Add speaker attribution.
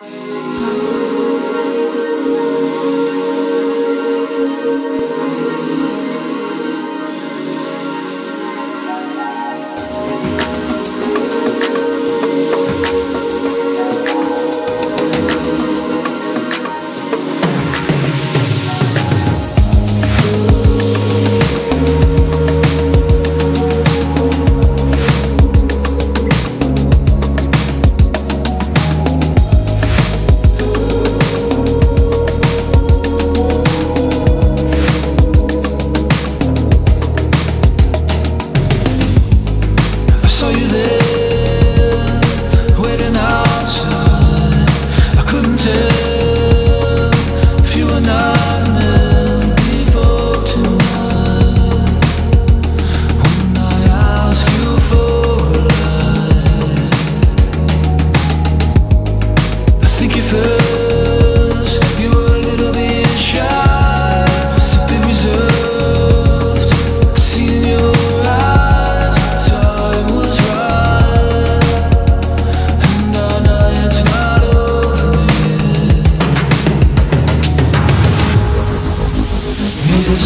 Speaker 1: I